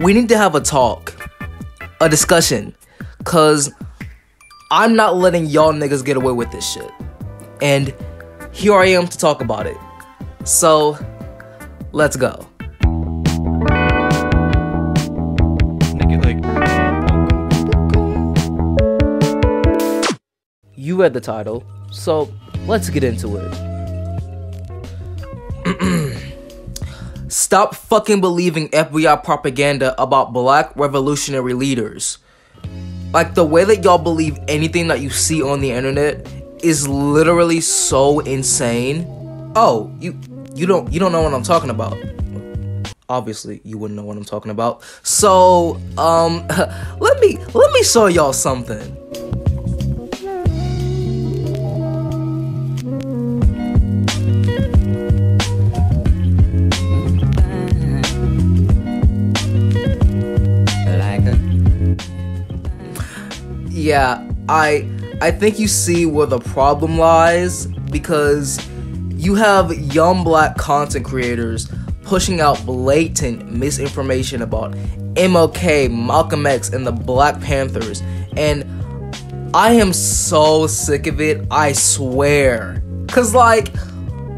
we need to have a talk, a discussion, cause I'm not letting y'all niggas get away with this shit. And here I am to talk about it. So, let's go. You read the title, so let's get into it. Stop fucking believing FBI propaganda about black revolutionary leaders. Like the way that y'all believe anything that you see on the internet is literally so insane. Oh, you you don't you don't know what I'm talking about. Obviously, you wouldn't know what I'm talking about. So, um let me let me show y'all something. Yeah, I I think you see where the problem lies because you have young black content creators pushing out blatant misinformation about MLK, Malcolm X, and the Black Panthers, and I am so sick of it, I swear. Cause like,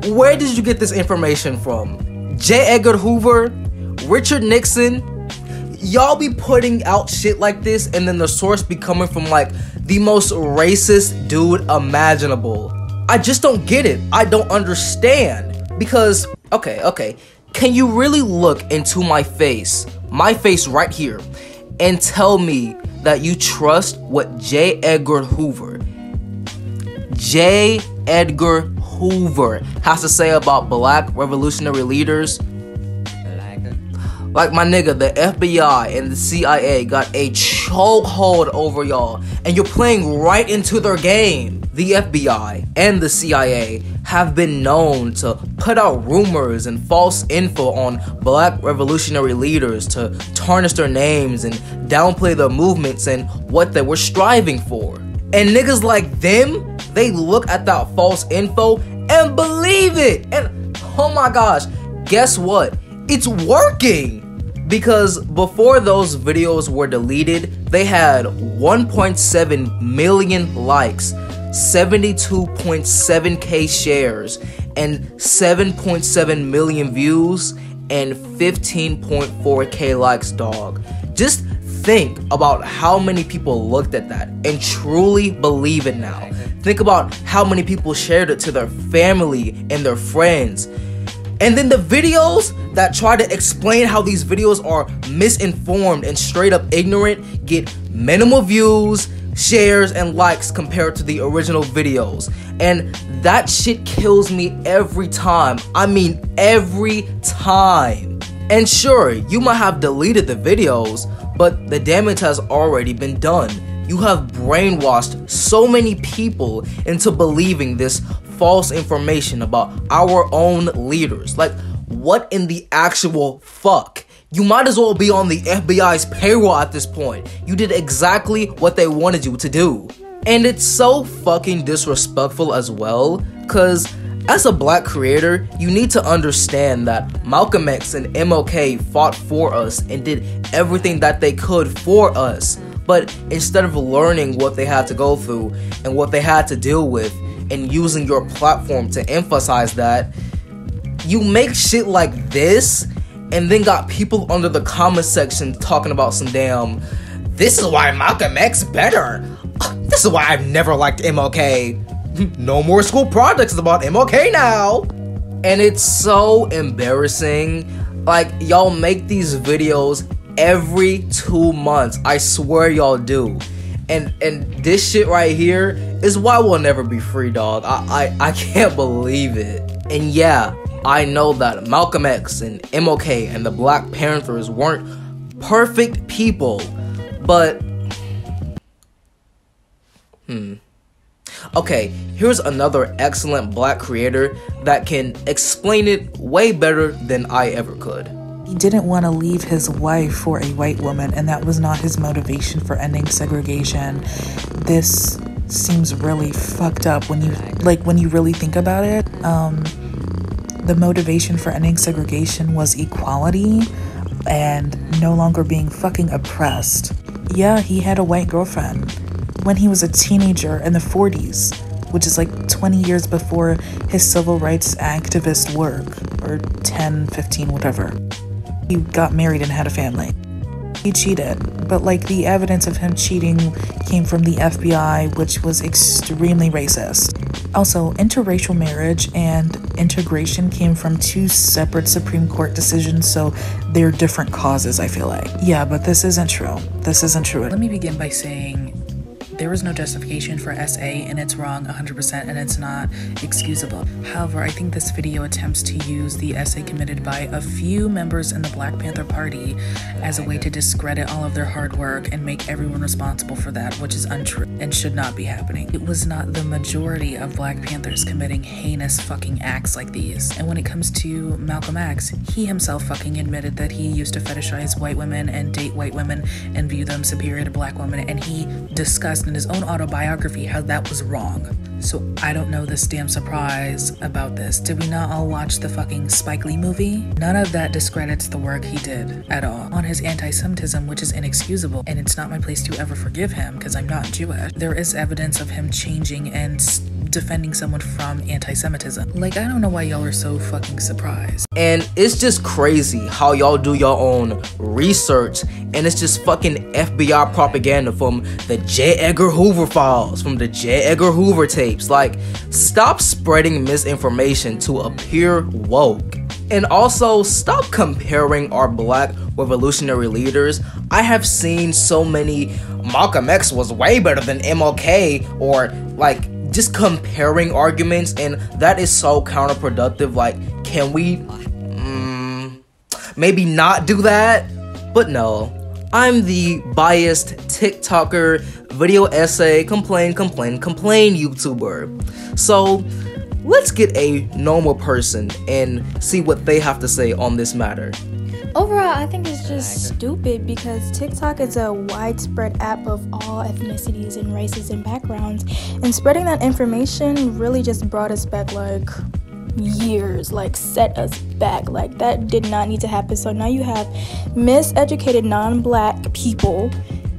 where did you get this information from? J. Edgar Hoover? Richard Nixon? Y'all be putting out shit like this and then the source be coming from like the most racist dude imaginable. I just don't get it. I don't understand. Because, okay, okay. Can you really look into my face, my face right here, and tell me that you trust what J. Edgar Hoover, J. Edgar Hoover has to say about black revolutionary leaders? Like my nigga, the FBI and the CIA got a chokehold over y'all, and you're playing right into their game. The FBI and the CIA have been known to put out rumors and false info on black revolutionary leaders to tarnish their names and downplay their movements and what they were striving for. And niggas like them, they look at that false info and believe it. And oh my gosh, guess what? It's working! Because before those videos were deleted, they had 1.7 million likes, 72.7k shares, and 7.7 million views, and 15.4k likes, dog. Just think about how many people looked at that and truly believe it now. Think about how many people shared it to their family and their friends. And then the videos that try to explain how these videos are misinformed and straight up ignorant get minimal views, shares, and likes compared to the original videos. And that shit kills me every time. I mean, every time. And sure, you might have deleted the videos, but the damage has already been done. You have brainwashed so many people into believing this false information about our own leaders. Like, what in the actual fuck? You might as well be on the FBI's payroll at this point. You did exactly what they wanted you to do. And it's so fucking disrespectful as well, cause as a black creator, you need to understand that Malcolm X and MLK fought for us and did everything that they could for us. But instead of learning what they had to go through and what they had to deal with and using your platform to emphasize that, you make shit like this and then got people under the comment section talking about some damn this is why Malcolm X better. This is why I've never liked MLK. No more school projects about MLK now. And it's so embarrassing. Like y'all make these videos every 2 months. I swear y'all do. And and this shit right here is why we'll never be free, dog. I I, I can't believe it. And yeah, I know that Malcolm X and MLK and the Black Panthers weren't perfect people, but hmm. Okay, here's another excellent black creator that can explain it way better than I ever could. He didn't want to leave his wife for a white woman, and that was not his motivation for ending segregation. This seems really fucked up when you like when you really think about it. Um, the motivation for ending segregation was equality and no longer being fucking oppressed. Yeah, he had a white girlfriend when he was a teenager in the 40s, which is like 20 years before his civil rights activist work, or 10, 15, whatever. He got married and had a family. He cheated, but like the evidence of him cheating came from the FBI, which was extremely racist. Also, interracial marriage and integration came from two separate Supreme Court decisions, so they're different causes, I feel like. Yeah, but this isn't true. This isn't true. Let me begin by saying there is no justification for SA and it's wrong 100% and it's not excusable. However, I think this video attempts to use the SA committed by a few members in the Black Panther Party as a way to discredit all of their hard work and make everyone responsible for that, which is untrue and should not be happening. It was not the majority of Black Panthers committing heinous fucking acts like these. And when it comes to Malcolm X, he himself fucking admitted that he used to fetishize white women and date white women and view them superior to black women, and he discussed in his own autobiography how that was wrong. So I don't know this damn surprise about this. Did we not all watch the fucking Spike Lee movie? None of that discredits the work he did at all on his anti Semitism, which is inexcusable, and it's not my place to ever forgive him because I'm not Jewish. There is evidence of him changing and defending someone from anti Semitism. Like, I don't know why y'all are so fucking surprised. And it's just crazy how y'all do your own research and it's just fucking FBI propaganda from the J. Edgar Hoover files, from the J. Edgar Hoover tapes. Like, stop spreading misinformation to appear woke. And also, stop comparing our black revolutionary leaders. I have seen so many Malcolm X was way better than MLK, or like just comparing arguments, and that is so counterproductive. Like, can we mm, maybe not do that? But no, I'm the biased TikToker, video essay, complain, complain, complain YouTuber. So let's get a normal person and see what they have to say on this matter. Overall, I think it's just stupid because TikTok is a widespread app of all ethnicities and races and backgrounds, and spreading that information really just brought us back like years, like set us back. Like that did not need to happen. So now you have miseducated non black people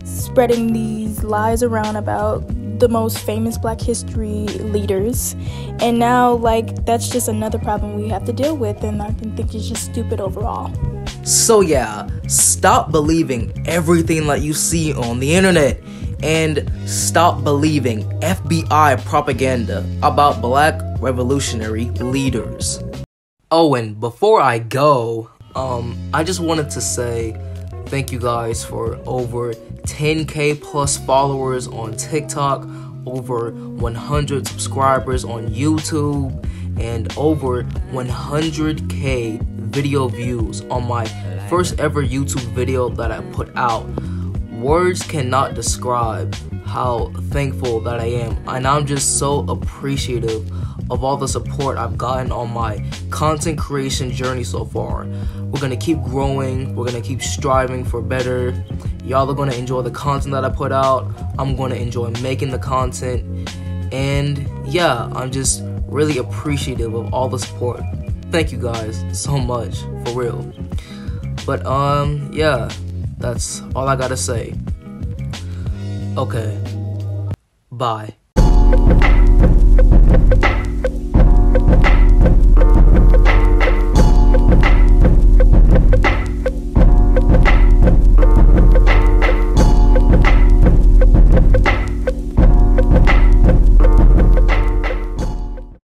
spreading these lies around about the most famous black history leaders and now like that's just another problem we have to deal with and i think it's just stupid overall so yeah stop believing everything that you see on the internet and stop believing fbi propaganda about black revolutionary leaders. Oh and before i go um i just wanted to say thank you guys for over 10k plus followers on TikTok, over 100 subscribers on YouTube, and over 100k video views on my first ever YouTube video that I put out. Words cannot describe how thankful that I am, and I'm just so appreciative of all the support I've gotten on my content creation journey so far. We're gonna keep growing, we're gonna keep striving for better. Y'all are gonna enjoy the content that I put out. I'm gonna enjoy making the content. And yeah, I'm just really appreciative of all the support. Thank you guys so much, for real. But um, yeah, that's all I gotta say. Okay, bye.